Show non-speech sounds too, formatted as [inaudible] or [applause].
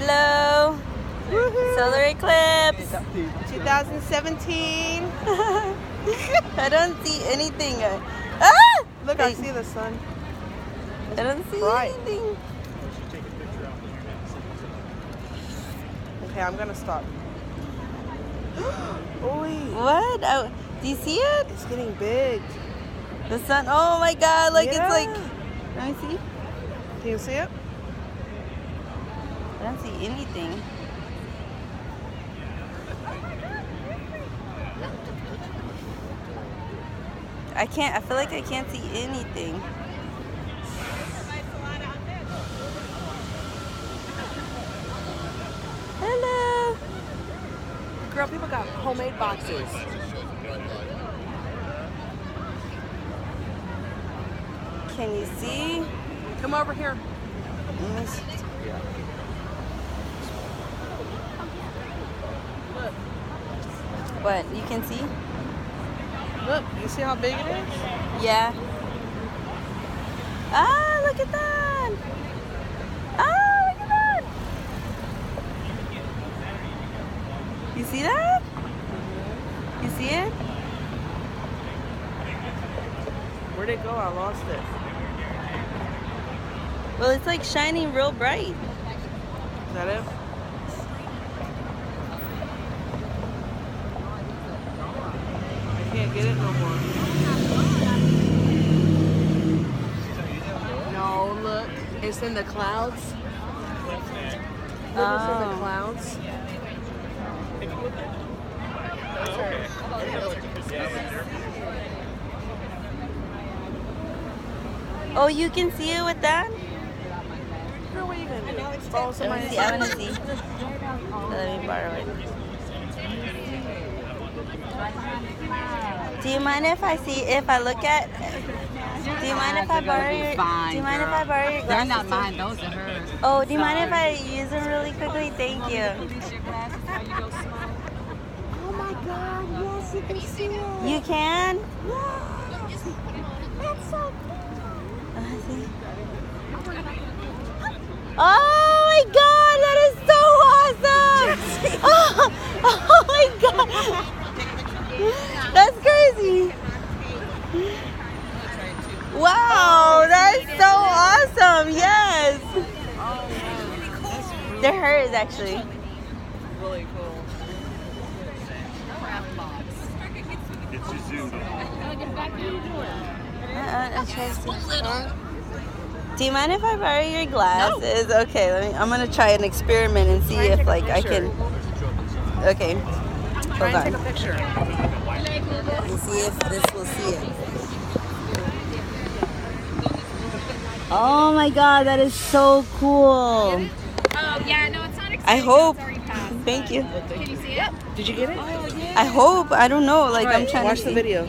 Hello. Solar eclipse. 2017. [laughs] I don't see anything. Ah! Look, I Wait. see the sun. I don't see Bright. anything. Okay, I'm gonna stop. [gasps] Oi, What? Oh, do you see it? it's getting big. The sun. Oh my god, like Yeah. it's like. Let me see. Can you see it? I don't see anything. I can't, I feel like I can't see anything. Hello. Girl, people got homemade boxes. Can you see? Come over here. Let me see. Look, What? You can see? look. You see how big it is? Yeah. Ah, look at that. Ah, look at that. You see that? You see it? Where'd it go? I lost it. Well, it's like shining real bright. Is that it? Can't get it no more. No, look. It's in the clouds. Look, it's in the Oh. clouds. Oh, you can see it with that? Girl, what are you gonna do? Follow somebody see. I want to see. [laughs] Let me borrow it. Do you mind if I see if I look at? Do you mind if I borrow your? Fine, do you mind if I borrow your glasses? They're not mine, those are hers. Oh, do you mind if I use them really quickly? Thank you. These your glasses, how you go smoke? Oh my god, yes, you can see it. You can? That's so see. [laughs] Oh my god, that is so awesome! Oh, oh my god! That's crazy! Wow, that is so awesome! Yes! They're hers actually. really cool. Uh, I'll try to. Do you mind if I borrow your glasses? Okay, let me. I'm gonna try an experiment and see if like I can. Okay, Try hold and take a on. picture. Let me see if this will see it. Oh my god, that is so cool. Oh, yeah, no, it's not exciting. I hope. It's passed. Thank you. Can you see it? Did you get it? I hope. I don't know. Like I'm trying watch to Watch the see. video.